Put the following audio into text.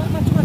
not much